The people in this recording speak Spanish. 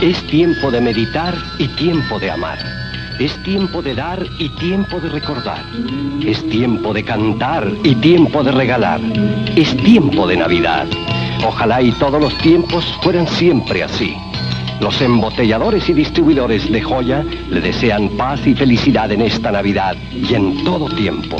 Es tiempo de meditar y tiempo de amar. Es tiempo de dar y tiempo de recordar. Es tiempo de cantar y tiempo de regalar. Es tiempo de Navidad. Ojalá y todos los tiempos fueran siempre así. Los embotelladores y distribuidores de joya le desean paz y felicidad en esta Navidad y en todo tiempo.